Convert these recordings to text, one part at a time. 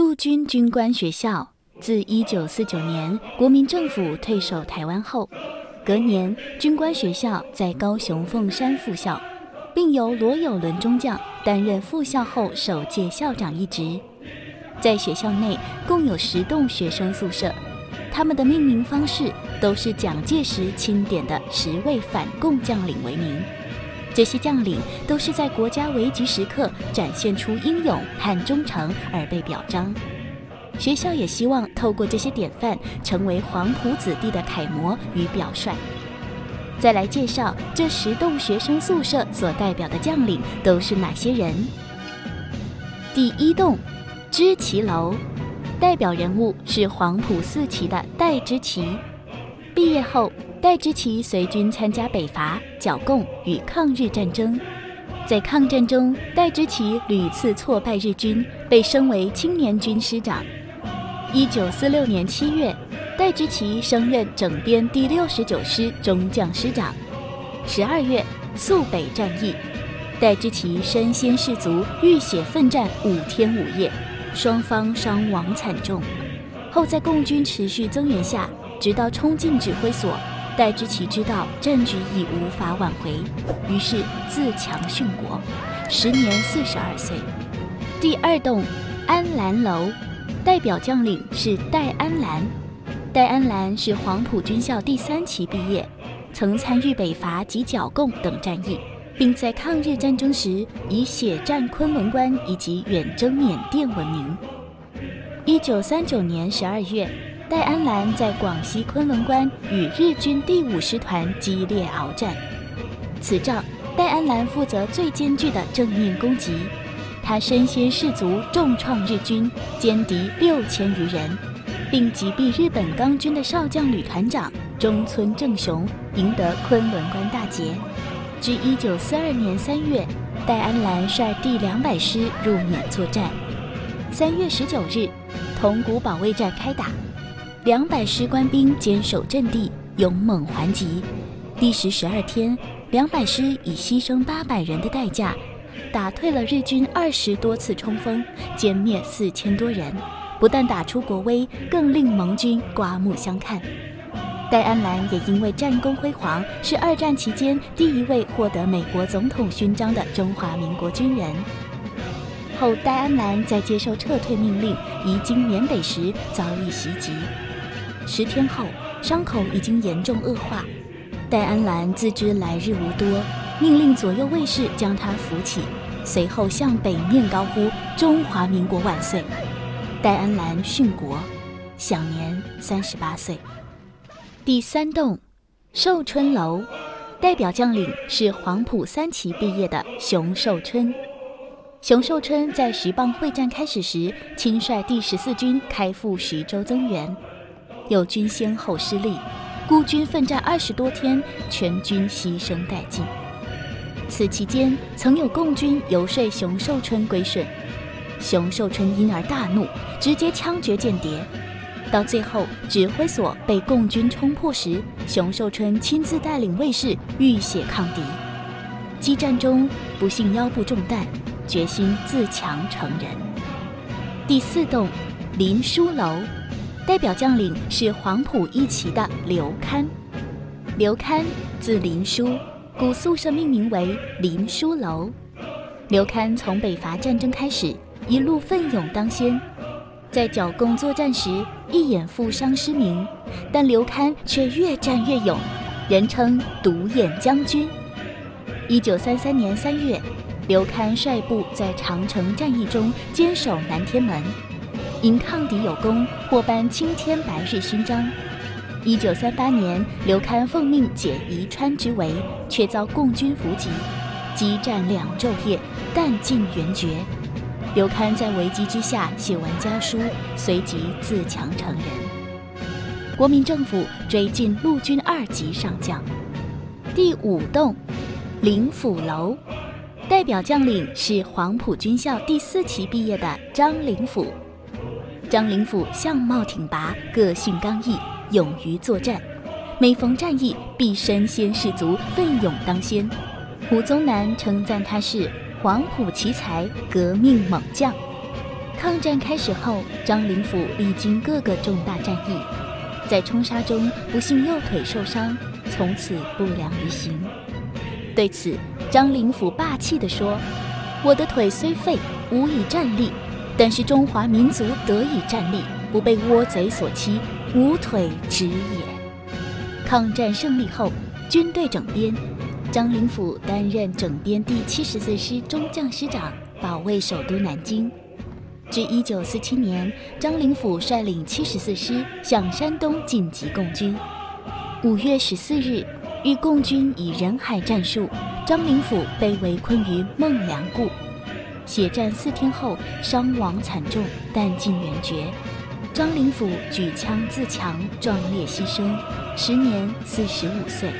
陆军军官学校自1949年国民政府退守台湾后，隔年军官学校在高雄凤山复校，并由罗友伦中将担任复校后首届校长一职。在学校内共有十栋学生宿舍，他们的命名方式都是蒋介石钦点的十位反共将领为名。这些将领都是在国家危急时刻展现出英勇和忠诚而被表彰。学校也希望透过这些典范，成为黄埔子弟的楷模与表率。再来介绍这十栋学生宿舍所代表的将领都是哪些人。第一栋，知其楼，代表人物是黄埔四期的戴之奇。毕业后。戴之奇随军参加北伐、剿共与抗日战争，在抗战中，戴之奇屡次挫败日军，被升为青年军师长。一九四六年七月，戴之奇升任整编第六十九师中将师长。十二月，肃北战役，戴之奇身先士卒，浴血奋战五天五夜，双方伤亡惨重。后在共军持续增援下，直到冲进指挥所。戴之奇知道战局已无法挽回，于是自强殉国，时年四十二岁。第二栋安澜楼，代表将领是戴安澜。戴安澜是黄埔军校第三期毕业，曾参与北伐及剿共等战役，并在抗日战争时以血战昆仑关以及远征缅甸闻名。一九三九年十二月。戴安澜在广西昆仑关与日军第五师团激烈鏖战，此仗戴安澜负责最艰巨的正面攻击，他身先士卒，重创日军，歼敌六千余人，并击毙日本钢军的少将旅团长中村正雄，赢得昆仑关大捷。至一九四二年三月，戴安澜率第两百师入缅作战。三月十九日，铜鼓保卫战开打。两百师官兵坚守阵地，勇猛还击。历时十二天，两百师以牺牲八百人的代价，打退了日军二十多次冲锋，歼灭四千多人。不但打出国威，更令盟军刮目相看。戴安澜也因为战功辉煌，是二战期间第一位获得美国总统勋章的中华民国军人。后戴安澜在接受撤退命令移经缅北时遭遇袭击。十天后，伤口已经严重恶化。戴安澜自知来日无多，命令左右卫士将他扶起，随后向北面高呼“中华民国万岁”。戴安澜殉国，享年三十八岁。第三栋，寿春楼，代表将领是黄埔三期毕业的熊寿春。熊寿春在徐蚌会战开始时，亲率第十四军开赴徐州增援。友军先后失利，孤军奋战二十多天，全军牺牲殆尽。此期间，曾有共军游说熊寿春归顺，熊寿春因而大怒，直接枪决间谍。到最后，指挥所被共军冲破时，熊寿春亲自带领卫士浴血抗敌。激战中不幸腰部中弹，决心自强成人。第四栋，林书楼。代表将领是黄埔一期的刘戡。刘戡字林书，古宿舍命名为林书楼。刘戡从北伐战争开始，一路奋勇当先，在剿共作战时一眼负伤失明，但刘戡却越战越勇，人称独眼将军。一九三三年三月，刘戡率部在长城战役中坚守南天门。因抗敌有功，获颁青天白日勋章。一九三八年，刘戡奉命解宜川之围，却遭共军伏击，激战两昼夜，弹尽援绝。刘戡在危机之下写完家书，随即自强成人。国民政府追进陆军二级上将。第五栋，灵府楼，代表将领是黄埔军校第四期毕业的张灵甫。张灵甫相貌挺拔，个性刚毅，勇于作战。每逢战役，必身先士卒，奋勇当先。胡宗南称赞他是黄埔奇才、革命猛将。抗战开始后，张灵甫历经各个重大战役，在冲杀中不幸右腿受伤，从此不良于行。对此，张灵甫霸气地说：“我的腿虽废，无以站立，但是中华民族得以站立，不被倭贼所欺，无腿直也。”抗战胜利后，军队整编，张灵甫担任整编第七十四师中将师长，保卫首都南京。至一九四七年，张灵甫率领七十四师向山东进击共军。五月十四日，与共军以人海战术，张灵甫被围困于孟良崮。血战四天后，伤亡惨重，弹尽援绝。张灵甫举枪自强，壮烈牺牲，时年四十五岁。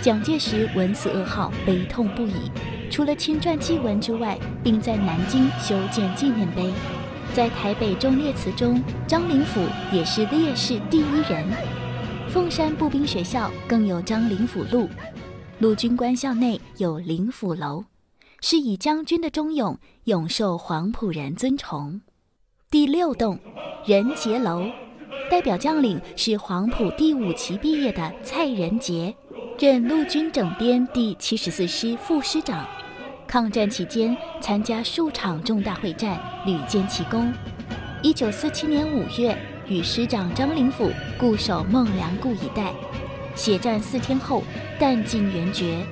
蒋介石闻此噩耗，悲痛不已。除了亲撰祭文之外，并在南京修建纪念碑。在台北忠烈祠中，张灵甫也是烈士第一人。凤山步兵学校更有张灵甫路。陆军官校内有灵甫楼，是以将军的忠勇永受黄埔人尊崇。第六栋仁杰楼，代表将领是黄埔第五期毕业的蔡仁杰，任陆军整编第七十四师副师长。抗战期间，参加数场重大会战，屡建奇功。一九四七年五月，与师长张灵甫固守孟良崮一带，血战四天后，弹尽援绝。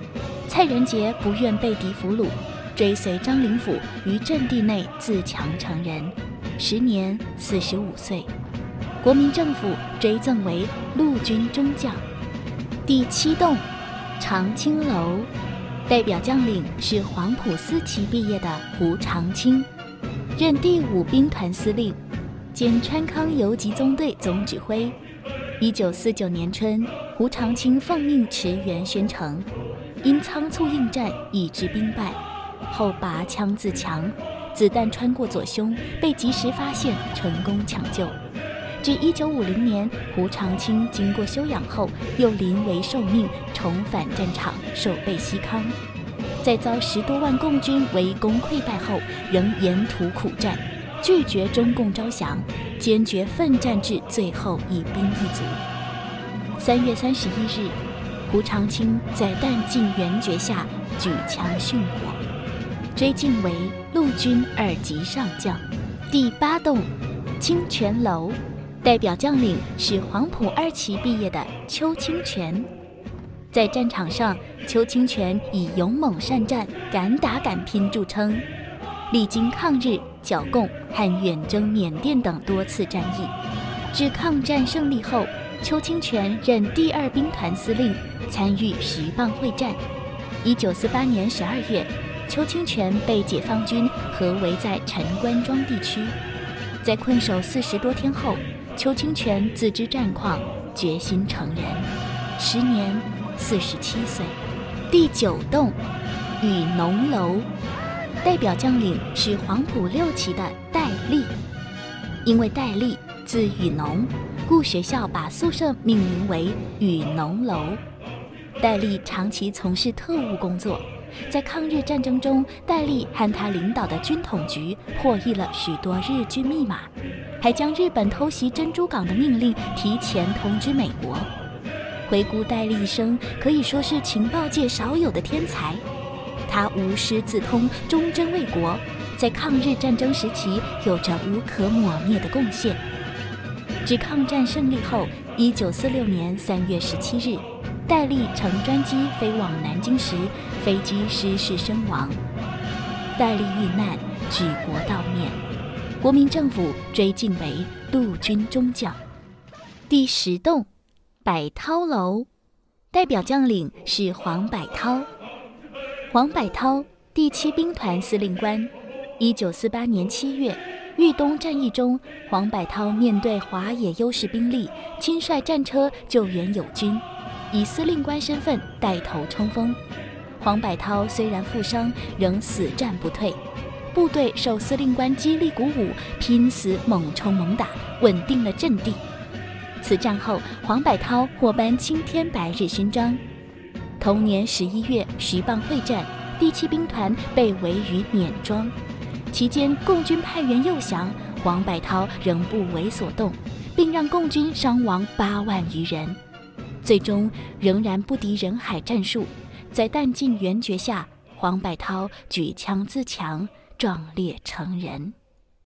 蔡仁杰不愿被敌俘虏，追随张灵甫于阵地内自强成人，时年四十五岁。国民政府追赠为陆军中将。第七栋，长青楼。代表将领是黄埔四期毕业的胡长清，任第五兵团司令，兼川康游击纵队总指挥。一九四九年春，胡长清奉命驰援宣城，因仓促应战，以致兵败，后拔枪自强，子弹穿过左胸，被及时发现，成功抢救。至一九五零年，胡长清经过休养后，又临危受命，重返战场，守备西康。在遭十多万共军围攻溃败后，仍沿途苦战，拒绝中共招降，坚决奋战至最后一兵一卒。三月三十一日，胡长清在弹尽援绝下举枪殉国，追晋为陆军二级上将。第八栋清泉楼。代表将领是黄埔二期毕业的邱清泉，在战场上，邱清泉以勇猛善战、敢打敢拼著称，历经抗日、剿共和远征缅甸等多次战役。至抗战胜利后，邱清泉任第二兵团司令，参与十棒会战。一九四八年十二月，邱清泉被解放军合围在陈官庄地区，在困守四十多天后。邱清泉自知战况，决心成人，时年四十七岁。第九栋雨农楼，代表将领是黄埔六期的戴笠。因为戴笠字雨农，故学校把宿舍命名为雨农楼。戴笠长期从事特务工作，在抗日战争中，戴笠和他领导的军统局破译了许多日军密码。还将日本偷袭珍珠港的命令提前通知美国。回顾戴笠一生，可以说是情报界少有的天才。他无师自通，忠贞为国，在抗日战争时期有着无可抹灭的贡献。至抗战胜利后，一九四六年三月十七日，戴笠乘专机飞往南京时，飞机失事身亡。戴笠遇难，举国悼念。国民政府追晋为陆军中将。第十栋，百韬楼，代表将领是黄百韬。黄百韬，第七兵团司令官。一九四八年七月，豫东战役中，黄百韬面对华野优势兵力，亲率战车救援友军，以司令官身份带头冲锋。黄百韬虽然负伤，仍死战不退。部队受司令官激励鼓舞，拼死猛冲猛打，稳定了阵地。此战后，黄百韬获颁青天白日勋章。同年十一月，徐蚌会战，第七兵团被围于碾庄，期间共军派员诱降，黄百韬仍不为所动，并让共军伤亡八万余人。最终仍然不敌人海战术，在弹尽援绝下，黄百韬举枪自强，壮烈成人。